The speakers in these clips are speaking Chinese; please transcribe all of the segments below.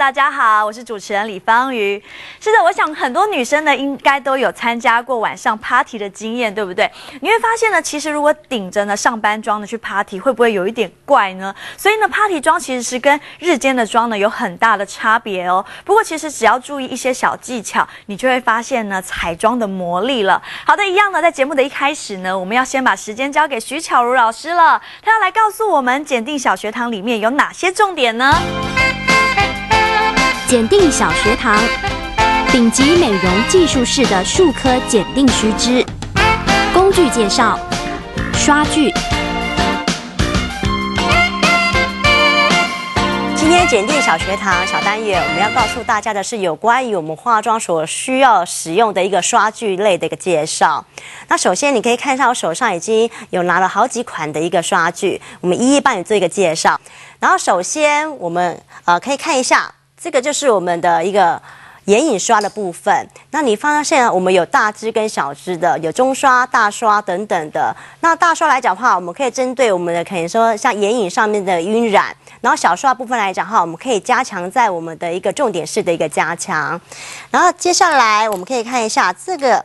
大家好，我是主持人李芳瑜。是的，我想很多女生呢，应该都有参加过晚上 party 的经验，对不对？你会发现呢，其实如果顶着呢上班装的去 party，会不会有一点怪呢？所以呢，party 装其实是跟日间的妆呢有很大的差别哦。不过其实只要注意一些小技巧，你就会发现呢彩妆的魔力了。好的，一样呢，在节目的一开始呢，我们要先把时间交给徐巧如老师了，她要来告诉我们检定小学堂里面有哪些重点呢？检定小学堂，顶级美容技术式的数科检定须知。工具介绍：刷具。今天检定小学堂小单元，我们要告诉大家的是有关于我们化妆所需要使用的一个刷具类的一个介绍。那首先你可以看到我手上已经有拿了好几款的一个刷具，我们一一帮你做一个介绍。然后首先我们呃可以看一下。这个就是我们的一个眼影刷的部分。那你发现我们有大支跟小支的，有中刷、大刷等等的。那大刷来讲的话，我们可以针对我们的可以说像眼影上面的晕染。然后小刷部分来讲的话，我们可以加强在我们的一个重点式的一个加强。然后接下来我们可以看一下这个，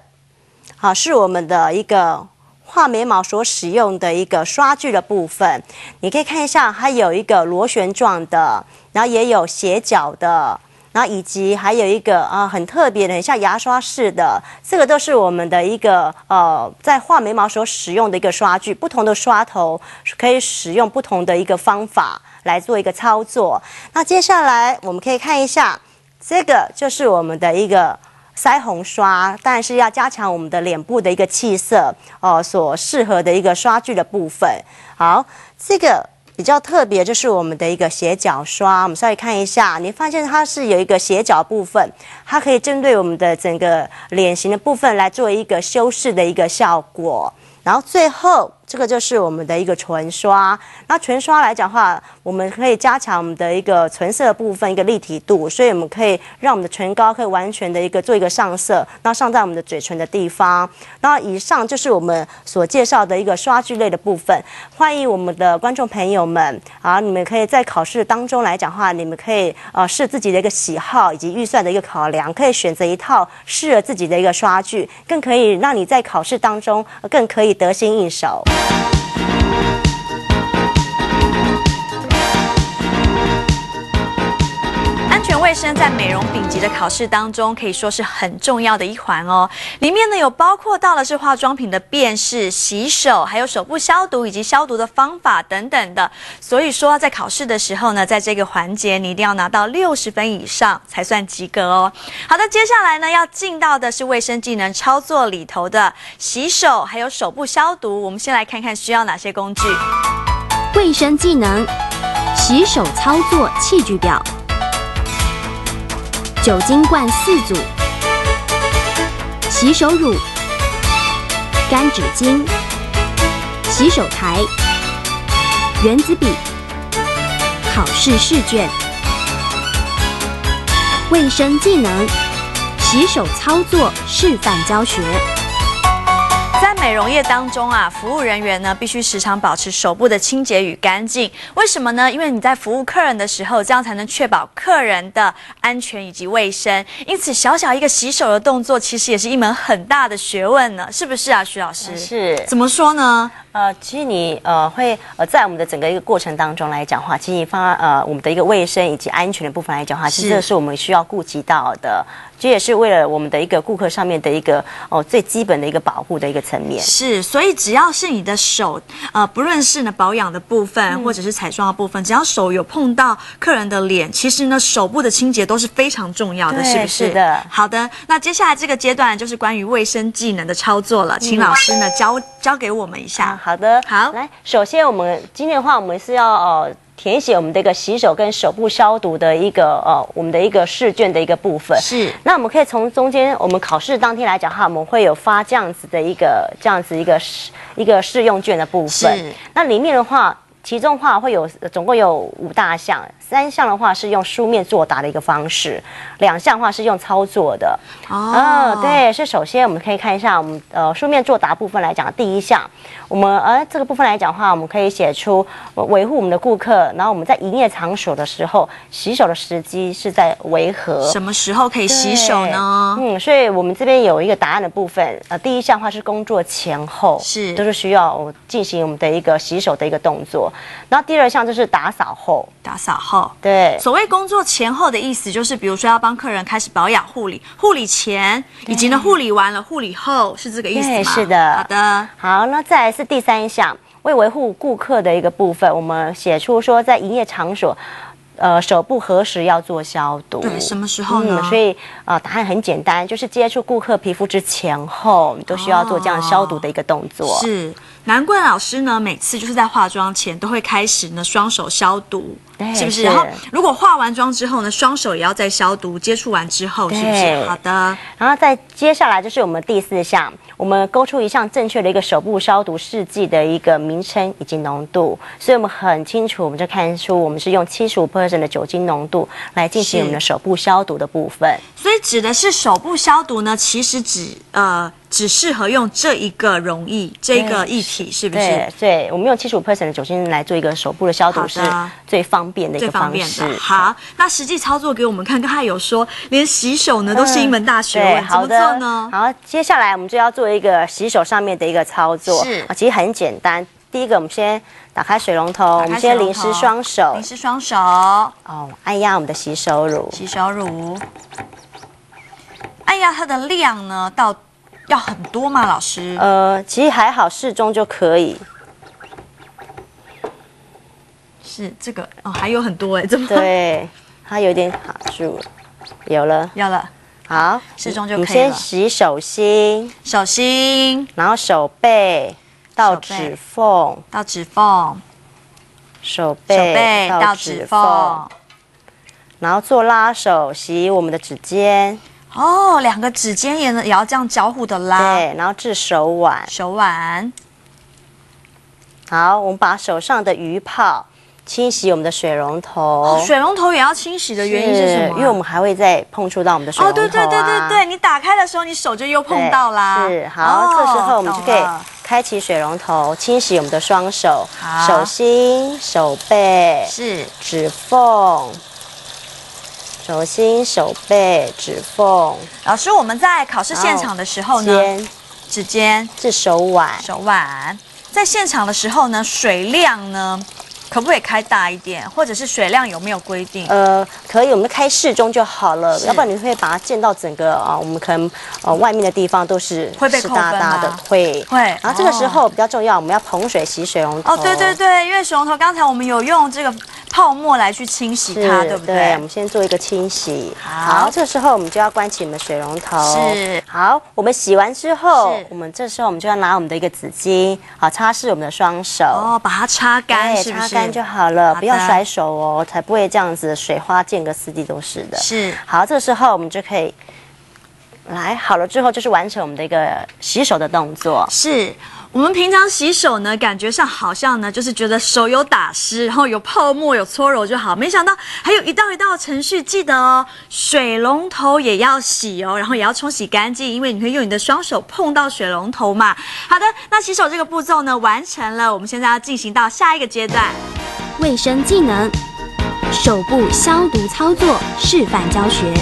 好是我们的一个画眉毛所使用的一个刷具的部分。你可以看一下，它有一个螺旋状的。然后也有斜角的，然后以及还有一个啊很特别的，像牙刷式的，这个都是我们的一个呃在画眉毛时候使用的一个刷具。不同的刷头可以使用不同的一个方法来做一个操作。那接下来我们可以看一下，这个就是我们的一个腮红刷，但是要加强我们的脸部的一个气色哦，所适合的一个刷具的部分。好，这个。比较特别就是我们的一个斜角刷，我们稍微看一下，你发现它是有一个斜角部分，它可以针对我们的整个脸型的部分来做一个修饰的一个效果，然后最后。这个就是我们的一个唇刷，那唇刷来讲话，我们可以加强我们的一个唇色部分一个立体度，所以我们可以让我们的唇膏可以完全的一个做一个上色，那上在我们的嘴唇的地方。那以上就是我们所介绍的一个刷具类的部分。欢迎我们的观众朋友们，啊，你们可以在考试当中来讲话，你们可以呃试自己的一个喜好以及预算的一个考量，可以选择一套适合自己的一个刷具，更可以让你在考试当中更可以得心应手。安卫生在美容丙级的考试当中可以说是很重要的一环哦。里面呢有包括到了是化妆品的辨识、洗手，还有手部消毒以及消毒的方法等等的。所以说在考试的时候呢，在这个环节你一定要拿到六十分以上才算及格哦。好的，接下来呢要进到的是卫生技能操作里头的洗手还有手部消毒。我们先来看看需要哪些工具。卫生技能洗手操作器具表。酒精罐四组，洗手乳、干纸巾、洗手台、原子笔、考试试卷、卫生技能、洗手操作示范教学。美容业当中啊，服务人员呢必须时常保持手部的清洁与干净。为什么呢？因为你在服务客人的时候，这样才能确保客人的安全以及卫生。因此，小小一个洗手的动作，其实也是一门很大的学问呢，是不是啊，徐老师？是。怎么说呢？呃，其实你呃会呃在我们的整个一个过程当中来讲话，其实你放呃我们的一个卫生以及安全的部分来讲话，其实这是我们需要顾及到的。这也是为了我们的一个顾客上面的一个哦最基本的一个保护的一个层面。是，所以只要是你的手，呃，不论是呢保养的部分，或者是彩妆的部分，只要手有碰到客人的脸，其实呢手部的清洁都是非常重要的，是不是？是的。好的，那接下来这个阶段就是关于卫生技能的操作了，请老师呢教教给我们一下。好的，好。来，首先我们今天的话，我们是要呃。填写我们的一个洗手跟手部消毒的一个呃，我们的一个试卷的一个部分。是。那我们可以从中间，我们考试当天来讲哈，我们会有发这样子的一个这样子一个试一个试用卷的部分。是。那里面的话，其中的话会有呃总共有五大项，三项的话是用书面作答的一个方式，两项的话是用操作的。哦，对，是首先我们可以看一下我们呃书面作答部分来讲，第一项，我们呃这个部分来讲的话，我们可以写出呃维护我们的顾客，然后我们在营业场所的时候，洗手的时机是在维和。什么时候可以洗手呢？嗯，所以我们这边有一个答案的部分，呃，第一项的话是工作前后，是都是需要进行我们的一个洗手的一个动作。然后第二项就是打扫后，打扫后。对，所谓工作前后的意思，就是比如说要帮客人开始保养护理，护理前以及呢护理完了，护理后是这个意思吗？对是的好的，好，那再来是第三项，为维护顾客的一个部分，我们写出说在营业场所。呃，手部何时要做消毒？对，什么时候呢？所以呃，答案很简单，就是接触顾客皮肤之前后，你都需要做这样消毒的一个动作。是，难怪老师呢，每次就是在化妆前都会开始呢双手消毒，是不是？是然后如果化完妆之后呢，双手也要再消毒，接触完之后，是不是？好的，然后再接下来就是我们第四项，我们勾出一项正确的一个手部消毒试剂的一个名称以及浓度，所以我们很清楚，我们就看出我们是用七十五 percent 的酒精浓度来进行我们的手部消毒的部分。所以指的是手部消毒呢，其实指呃只适合用这一个溶液，这一个液体，是不对是？对，我们用七十五 percent 的酒精来做一个手部的消毒是最方便的一最个方式。方便的。好，那实际操作给我们看，刚才有说，连洗手呢都是一门大学对，问，怎么做呢？好，接下来我们就要做一个洗手上面的一个操作，是啊，其实很简单。第一个，我们先打开水龙头，我们先淋湿双手淋，湿双手，哦，按压我们的洗手乳，洗手乳。按压，它的量呢，到要很多吗？老师？呃，其实还好，适中就可以。是这个哦，还有很多哎，怎么？对，它有点卡住。了，有了，要了，好，适中就可以了。洗手心，手心。然后手背。到指缝，到指缝，手背。到指缝。然后做拉手，洗我们的指尖，哦，两个指尖也能也要这样交互的拉。对，然后至手腕。手腕，好，我们把手上的鱼泡清洗我们的水龙头。哦，水龙头也要清洗的原因是什么啊？因为我们还会再碰触到我们的水龙哦，头、啊。对对对对对，你打开的时候，你手就又碰到啦。是，好，哦这时候我们就可以开启水龙头，清洗我们的双手好，手心、手背、是指缝。手心、手背、指缝，老师，我们在考试现场的时候呢，肩指尖、至手腕。手腕，在现场的时候呢，水量呢，可不可以开大一点，或者是水量有没有规定？呃，可以，我们开适中就好了，要不然你会把它溅到整个啊、我们可能呃外面的地方都是湿会被扣分哒哒的吗，会。会。然后这个时哦。候比较重要，我们要捧水洗水龙头。哦，对对对，因为水龙头刚才我们有用这个泡沫来去清洗，它，对不对？我们先做一个清洗。好这时候我们就要关起我们的水龙头。是好，我们洗完之后，我们这时候我们就要拿我们的一个纸巾，好擦拭我们的双手。哦，把它擦干？擦干就好了，好不要甩手哦，才不会这样子水花溅个四地都是的。是好，这时候我们就可以来好了之后，就是完成我们的一个洗手的动作。是。我们平常洗手呢，感觉上好像呢，就是觉得手有打湿，然后有泡沫、有搓揉就好。没想到还有一道一道程序，记得哦，水龙头也要洗哦，然后也要冲洗干净，因为你可以用你的双手碰到水龙头嘛。好的，那洗手这个步骤呢完成了，我们现在要进行到下一个阶段。卫生技能，手部消毒操作示范教学。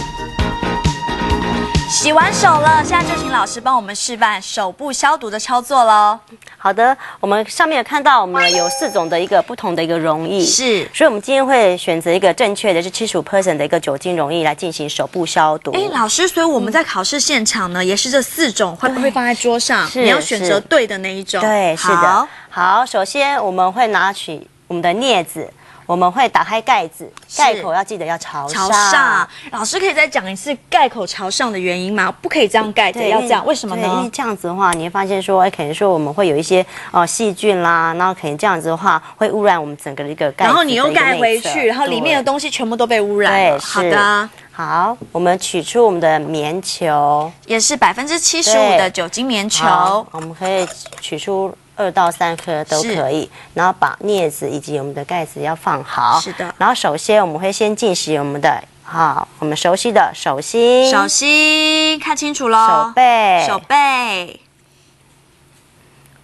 洗完手了，现在就请老师帮我们示范手部消毒的操作喽。好的，我们上面有看到我们有四种的一个不同的一个溶液，是所以我们今天会选择一个正确的是七十五 percent 的一个酒精溶液来进行手部消毒。哎，老师，所以我们在考试现场呢，也是这四种，会不会放在桌上？你要选择是对的那一种。对，是的好。好，首先我们会拿取我们的镊子，我们会打开盖子，盖口要记得要朝朝上。老师可以再讲一次盖口朝上的原因吗？不可以这样盖着，对，要这样，为什么呢因为呢？这样子的话，你会发现说，哎，可能说我们会有一些呃细菌啦，然后可能这样子的话会污染我们整个的一个盖。然后你又盖回去，然后里面的对东西全部都被污染了。对好是的，好，我们取出我们的棉球，也是百分之七十五的酒精棉球，我们可以取出二到三颗都可以，然后把镊子以及我们的盖子要放好。是的。然后首先我们会先进行我们的好，我们熟悉的手心、手心看清楚喽，手背、手背，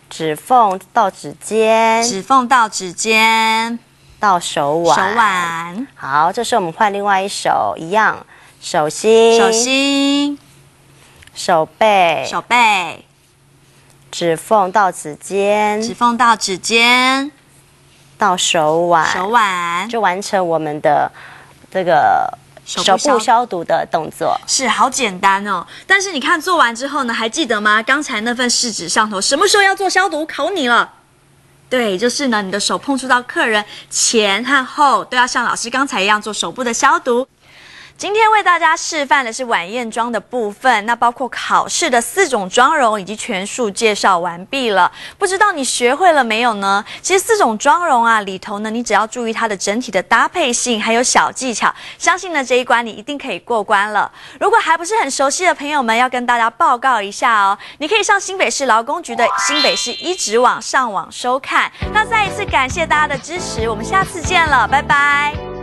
指缝到指尖。指缝到指尖，到手腕。手。腕，好，这时候我们换另外一手，一样，手心、手心，手背、手背，指缝到指尖指缝到指尖，到手腕，手腕，就完成我们的这个手部消毒的动作。是好简单哦。但是你看做完之后呢，还记得吗？刚才那份试纸上头什么时候要做消毒？考你了。对，就是呢，你的手碰触到客人前和后都要像老师刚才一样做手部的消毒。今天为大家示范的是晚宴妆的部分，那包括考试的四种妆容已经全数介绍完毕了。不知道你学会了没有呢？其实四种妆容啊里头呢，你只要注意它的整体的搭配性，还有小技巧，相信呢这一关你一定可以过关了。如果还不是很熟悉的朋友们，要跟大家报告一下哦，你可以上新北市劳工局的新北市一职网上网收看。那再一次感谢大家的支持，我们下次见了，拜拜。